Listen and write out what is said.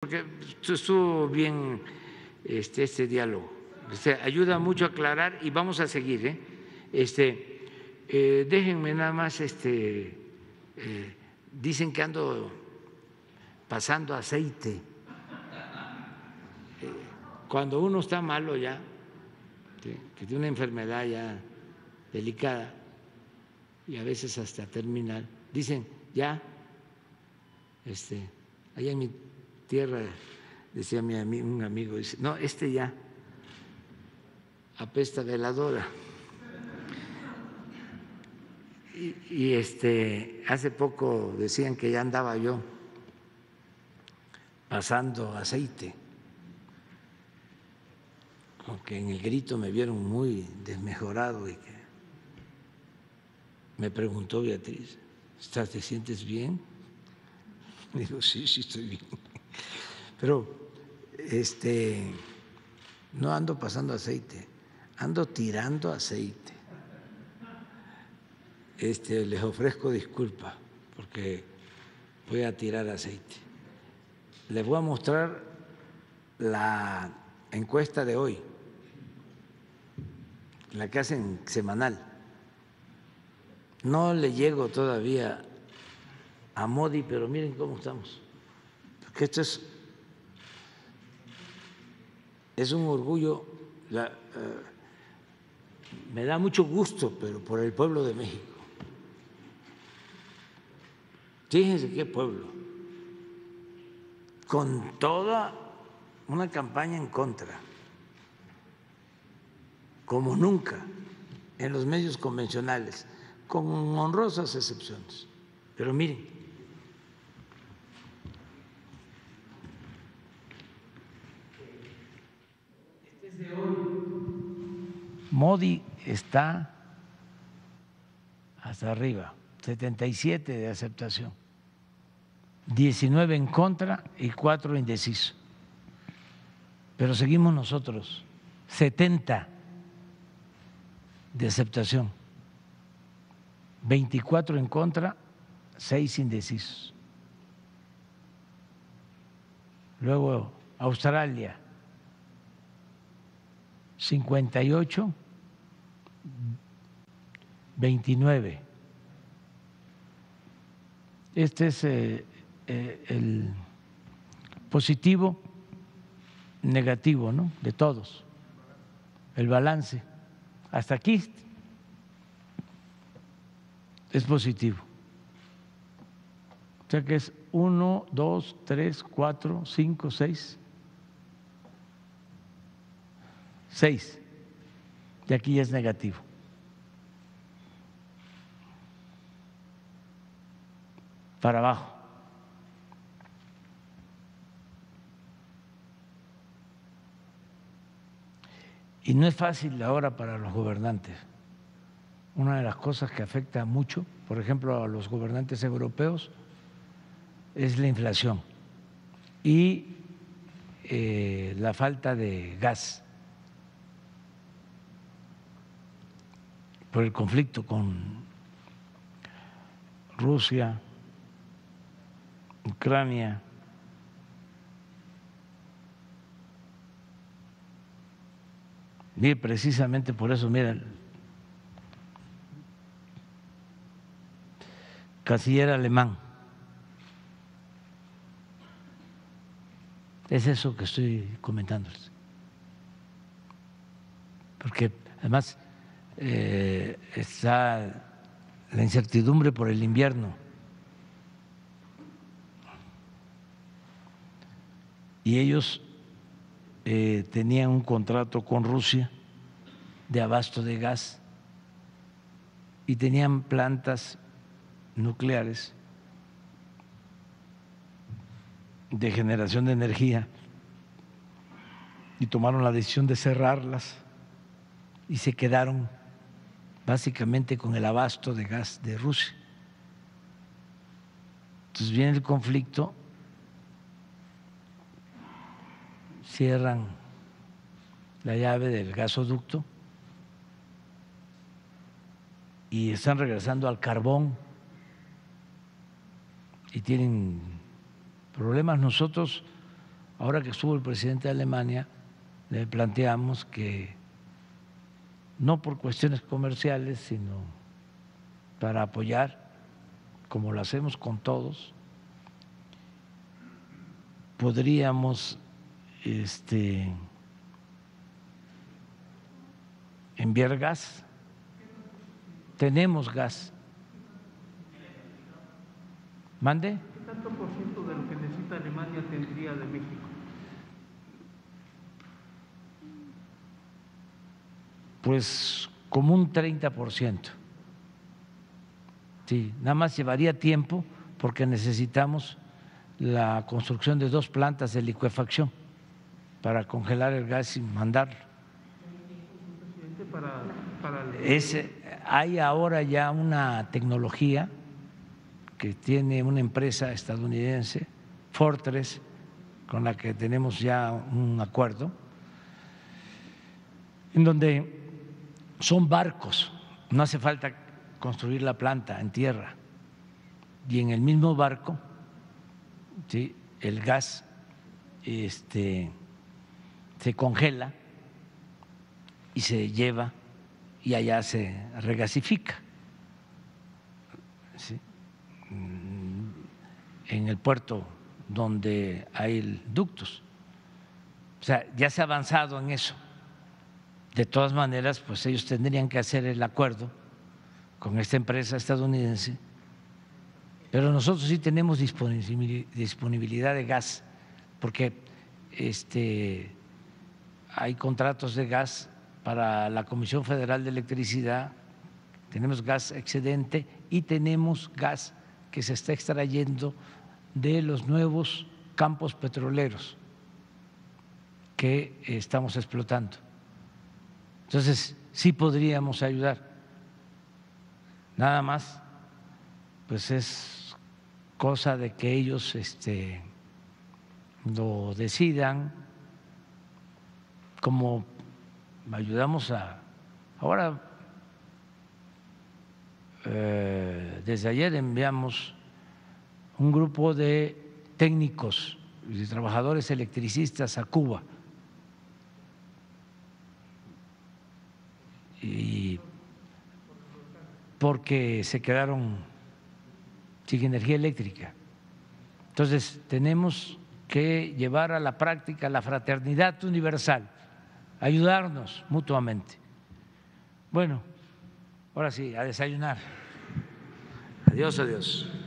porque estuvo bien este, este diálogo. Este, ayuda mucho a aclarar y vamos a seguir. ¿eh? Este, eh, déjenme nada más, este, eh, dicen que ando pasando aceite. Eh, cuando uno está malo ya, que tiene una enfermedad ya delicada y a veces hasta terminal, dicen, ya, este, allá en mi tierra, decía mi amigo, un amigo, dice, no, este ya apesta veladora. Y, y este, hace poco decían que ya andaba yo pasando aceite, aunque en el grito me vieron muy desmejorado y que me preguntó Beatriz, ¿estás, te sientes bien? Digo, sí, sí estoy bien. Pero este no ando pasando aceite, ando tirando aceite. Este, les ofrezco disculpa porque voy a tirar aceite. Les voy a mostrar la encuesta de hoy, la que hacen semanal. No le llego todavía a Modi, pero miren cómo estamos. Porque esto es, es un orgullo, uh, me da mucho gusto, pero por el pueblo de México. Fíjense qué pueblo, con toda una campaña en contra, como nunca en los medios convencionales, con honrosas excepciones. Pero miren, Modi está hasta arriba, 77 de aceptación, 19 en contra y 4 indeciso. Pero seguimos nosotros, 70 de aceptación, 24 en contra, 6 indecisos. Luego Australia, 58, 29. Este es eh, eh, el positivo, negativo, ¿no? De todos. El balance. Hasta aquí es positivo. O sea que es 1, 2, 3, 4, 5, 6. 6. Y aquí ya es negativo. Para abajo. Y no es fácil ahora para los gobernantes. Una de las cosas que afecta mucho, por ejemplo, a los gobernantes europeos, es la inflación y eh, la falta de gas. Por el conflicto con Rusia, Ucrania. Y precisamente por eso, mira, canciller alemán. Es eso que estoy comentándoles. Porque además eh, está la incertidumbre por el invierno. Y ellos eh, tenían un contrato con Rusia de abasto de gas y tenían plantas nucleares de generación de energía y tomaron la decisión de cerrarlas y se quedaron básicamente con el abasto de gas de Rusia. Entonces viene el conflicto, cierran la llave del gasoducto y están regresando al carbón y tienen problemas. Nosotros ahora que estuvo el presidente de Alemania, le planteamos que no por cuestiones comerciales, sino para apoyar, como lo hacemos con todos, podríamos este, enviar gas. Tenemos gas. ¿Mande? ¿Qué tanto por ciento de lo que necesita Alemania tendría de México? Pues como un 30%. Sí, nada más llevaría tiempo porque necesitamos la construcción de dos plantas de licuefacción para congelar el gas y mandarlo. Para, hay ahora ya una tecnología que tiene una empresa estadounidense, Fortress, con la que tenemos ya un acuerdo, en donde son barcos, no hace falta construir la planta en tierra, y en el mismo barco, ¿sí? el gas este, se congela y se lleva y allá se regasifica. ¿sí? Mm, En el puerto donde hay ductos. O sea, ya se ha avanzado en eso. De todas maneras, pues ellos tendrían que hacer el acuerdo con esta empresa estadounidense, pero nosotros sí tenemos disponibil- disponibilidad de gas, porque este, hay contratos de gas para la Comisión Federal de Electricidad, tenemos gas excedente y tenemos gas que se está extrayendo de los nuevos campos petroleros que estamos explotando. Entonces, sí podríamos ayudar. Nada más, pues es cosa de que ellos este, lo decidan, como ayudamos a... Ahora, eh, desde ayer enviamos un grupo de técnicos de trabajadores electricistas a Cuba. Porque se quedaron sin energía eléctrica. Entonces, tenemos que llevar a la práctica la fraternidad universal, ayudarnos mutuamente. Bueno, ahora sí, a desayunar. Adiós, adiós.